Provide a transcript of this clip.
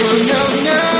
no, no, no.